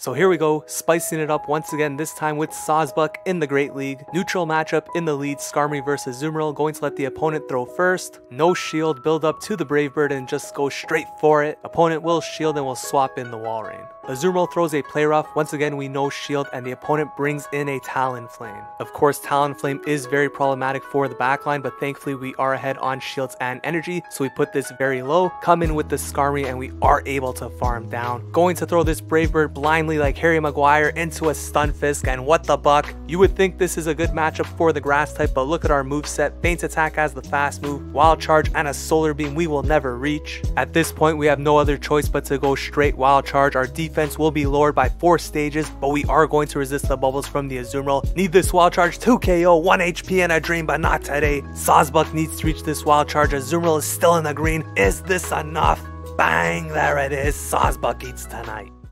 So here we go, spicing it up once again, this time with Sawsbuck in the Great League. Neutral matchup in the lead, Skarmory versus Azumarill, going to let the opponent throw first. No shield, build up to the Brave Bird and just go straight for it. Opponent will shield and will swap in the Walrein. Azumarill throws a play rough, once again we no shield and the opponent brings in a Talonflame. Of course Talonflame is very problematic for the backline but thankfully we are ahead on shields and energy so we put this very low, come in with the Skarmory and we are able to farm down. Going to throw this Brave Bird blindly like Harry Maguire into a Stunfisk and what the buck. You would think this is a good matchup for the grass type but look at our move set. Feint attack as the fast move, wild charge and a solar beam we will never reach. At this point we have no other choice but to go straight wild charge. Our defense will be lowered by 4 stages, but we are going to resist the bubbles from the Azumarill. Need this wild charge 2 KO, 1 HP and a dream, but not today. Sawsbuck needs to reach this wild charge. Azumarill is still in the green. Is this enough? Bang, there it is. Sawsbuck eats tonight.